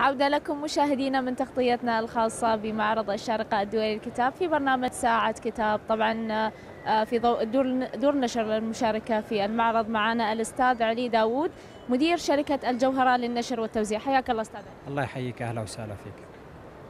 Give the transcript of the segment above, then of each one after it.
عودة لكم مشاهدينا من تغطيتنا الخاصة بمعرض الشارقة الدولي للكتاب في برنامج ساعة كتاب. طبعا آه، في ضوء دور, دور نشر للمشاركة في المعرض معنا الأستاذ علي داوود مدير شركة الجوهرة للنشر والتوزيع. حياك الله أستاذ الله يحييك. أهلا وسهلا فيك.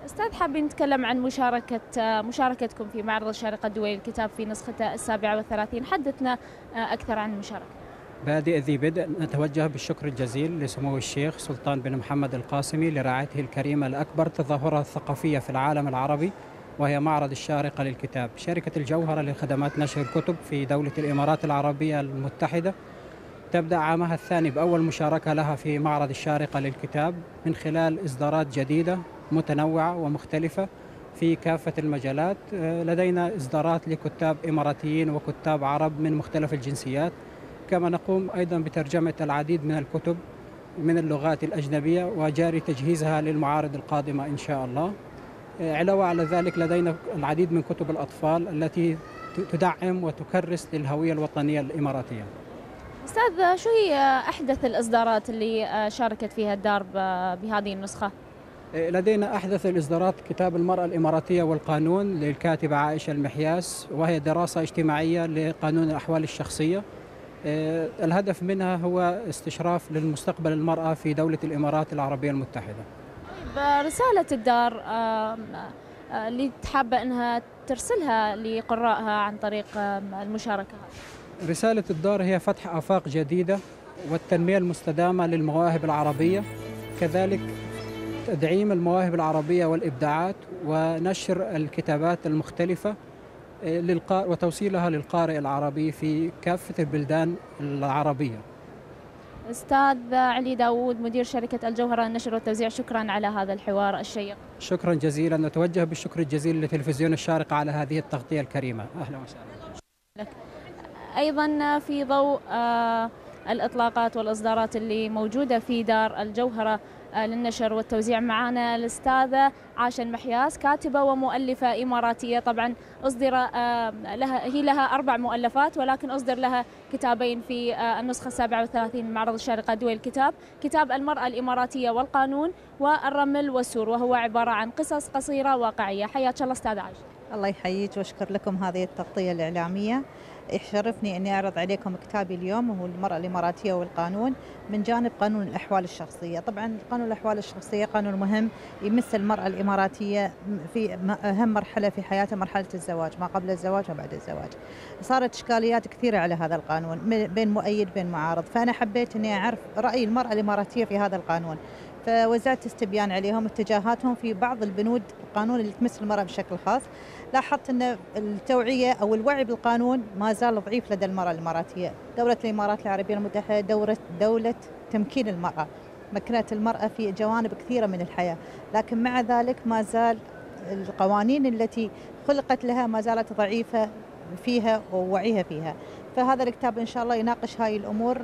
أستاذ حابين نتكلم عن مشاركة آه، مشاركتكم في معرض الشارقة الدولي للكتاب في نسخته السابعة والثلاثين. حدثنا آه، أكثر عن المشاركة. بادئ ذي بدء. نتوجه بالشكر الجزيل لسمو الشيخ سلطان بن محمد القاسمي لرعايته الكريمة الأكبر تظاهرة الثقافية في العالم العربي وهي معرض الشارقة للكتاب. شركة الجوهرة لخدمات نشر الكتب في دولة الإمارات العربية المتحدة تبدأ عامها الثاني بأول مشاركة لها في معرض الشارقة للكتاب من خلال إصدارات جديدة متنوعة ومختلفة في كافة المجالات. لدينا إصدارات لكتاب إماراتيين وكتاب عرب من مختلف الجنسيات. كما نقوم أيضا بترجمة العديد من الكتب من اللغات الأجنبية وجاري تجهيزها للمعارض القادمة إن شاء الله. علاوة على ذلك لدينا العديد من كتب الأطفال التي تدعم وتكرس للهوية الوطنية الإماراتية. أستاذ شو هي أحدث الإصدارات اللي شاركت فيها الدار بهذه النسخة؟ لدينا أحدث الإصدارات كتاب المرأة الإماراتية والقانون للكاتبة عائشة المحياس وهي دراسة اجتماعية لقانون الأحوال الشخصية. الهدف منها هو استشراف للمستقبل المرأة في دولة الإمارات العربية المتحدة. رسالة الدار اللي حابة أنها ترسلها لقرائها عن طريق المشاركة رسالة الدار هي فتح آفاق جديدة والتنمية المستدامة للمواهب العربية كذلك تدعيم المواهب العربية والإبداعات ونشر الكتابات المختلفة وتوصيلها للقارئ العربي في كافة البلدان العربية. أستاذ علي داوود مدير شركة الجوهرة النشر والتوزيع شكرا على هذا الحوار الشيق. شكرا جزيلا. نتوجه بالشكر الجزيل لتلفزيون الشارقة على هذه التغطية الكريمة. أهلا وسهلا. أيضا في ضوء الإطلاقات والإصدارات اللي موجودة في دار الجوهرة للنشر والتوزيع معنا الأستاذة عاشا المحياس كاتبة ومؤلفة إماراتية. طبعا أصدر لها هي لها أربع مؤلفات ولكن أصدر لها كتابين في النسخة السابعة والثلاثين من معرض الشارقة الدولي الكتاب. كتاب المرأة الإماراتية والقانون والرمل والسور وهو عبارة عن قصص قصيرة واقعية. حياك الله أستاذة عاشا. الله يحييك وأشكر لكم هذه التغطية الإعلامية. يشرفني أني أعرض عليكم كتابي اليوم وهو المرأة الإماراتية والقانون من جانب قانون الأحوال الشخصية، طبعا قانون الأحوال الشخصية قانون مهم يمس المرأة الإماراتية في أهم مرحلة في حياتها مرحلة الزواج، ما قبل الزواج وبعد الزواج. صارت إشكاليات كثيرة على هذا القانون بين مؤيد بين معارض، فأنا حبيت أني أعرف رأي المرأة الإماراتية في هذا القانون. فوزعت استبيان عليهم اتجاهاتهم في بعض البنود القانون اللي تمس المرأة بشكل خاص. لاحظت أن التوعية أو الوعي بالقانون ما زال ضعيف لدى المرأة الإماراتية. دولة الإمارات العربية المتحدة دورة دولة تمكين المرأة مكنت المرأة في جوانب كثيرة من الحياة. لكن مع ذلك ما زال القوانين التي خلقت لها ما زالت ضعيفة فيها ووعيها فيها. فهذا الكتاب إن شاء الله يناقش هاي الأمور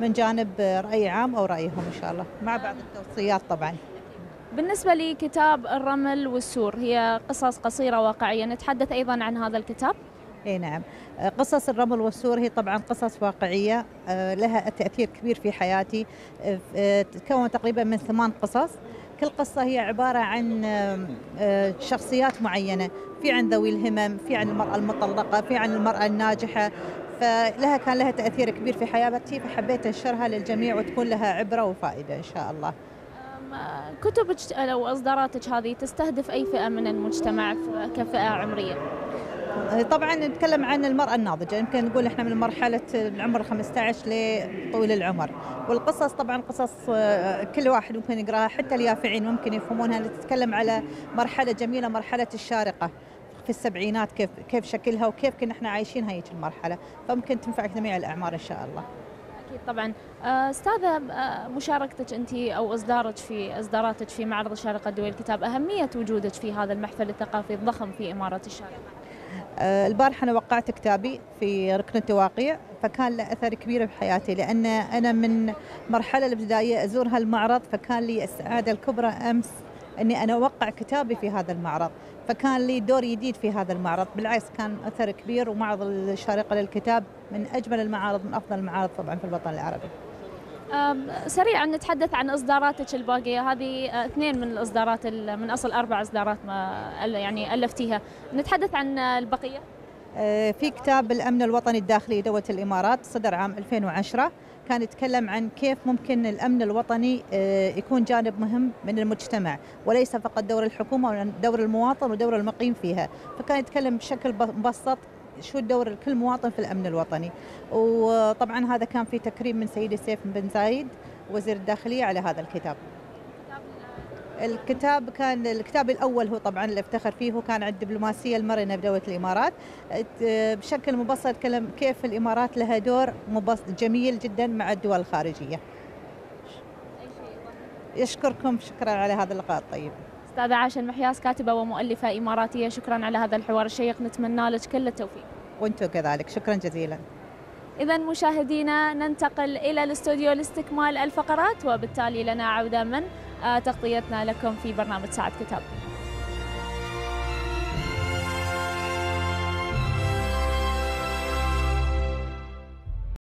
من جانب رأي عام أو رأيهم إن شاء الله. مع بعض التوصيات طبعا. بالنسبة لكتاب الرمل والسور هي قصص قصيرة واقعية. نتحدث أيضا عن هذا الكتاب. إي نعم. قصص الرمل والسور هي طبعا قصص واقعية لها تأثير كبير في حياتي. تتكون تقريبا من ثمان قصص. كل قصة هي عبارة عن شخصيات معينة. في عن ذوي الهمم في عن المرأة المطلقة في عن المرأة الناجحة فلها كان لها تأثير كبير في حياتي فحبيت أنشرها للجميع وتكون لها عبرة وفائدة إن شاء الله. كتبك أو إصداراتك هذه تستهدف أي فئة من المجتمع كفئة عمرية؟ طبعا نتكلم عن المرأة الناضجة. يمكن نقول إحنا من مرحلة العمر 15 لطويل العمر. والقصص طبعا قصص كل واحد ممكن يقراها حتى اليافعين ممكن يفهمونها. تتكلم على مرحلة جميلة مرحلة الشارقة. في السبعينات كيف كيف شكلها وكيف كنا إحنا عايشين هيك المرحلة. فممكن تنفع جميع الأعمار إن شاء الله. أكيد طبعا. أستاذة مشاركتك أنت أو إصدارك في إصداراتك في معرض الشارقة الدولي الكتاب أهمية وجودك في هذا المحفل الثقافي الضخم في إمارة الشارقة. البارحة أنا وقعت كتابي في ركن التواقيع فكان له أثر كبير بحياتي لأن أنا من مرحلة الابتدائية أزور هالمعرض فكان لي السعادة الكبرى أمس أني أنا أوقع كتابي في هذا المعرض. فكان لي دور جديد في هذا المعرض. بالعكس كان أثر كبير ومعرض الشارقة للكتاب من أجمل المعارض من أفضل المعارض طبعا في الوطن العربي. سريعا نتحدث عن إصداراتك الباقية. هذه اثنين من الإصدارات ال- من أصل أربع إصدارات ما يعني ألفتيها. نتحدث عن البقية. آه، في كتاب الأمن الوطني الداخلي دولة الإمارات صدر عام 2010 كان يتكلم عن كيف ممكن الأمن الوطني آه، يكون جانب مهم من المجتمع وليس فقط دور الحكومة ولا دور المواطن ودور المقيم فيها. فكان يتكلم بشكل مبسط شو دور كل مواطن في الأمن الوطني. وطبعا هذا كان في تكريم من سيدي سيف بن زايد وزير الداخلية على هذا الكتاب. الكتاب كان الكتاب الأول هو طبعا اللي افتخر فيه هو كان عن الدبلوماسيه المرنة بدوله الإمارات. ات- بشكل مبسط تكلم كيف الإمارات لها دور مبسط جميل جدا مع الدول الخارجية. يشكركم شكرا على هذا اللقاء الطيب. أستاذة عاشا المحياس كاتبة ومؤلفة إماراتية شكرا على هذا الحوار الشيق. نتمنى لك كل التوفيق. وأنتم كذلك. شكرا جزيلا. إذا مشاهدينا ننتقل إلى الاستوديو لاستكمال الفقرات وبالتالي لنا عودة من تغطيتنا لكم في برنامج ساعة كتاب.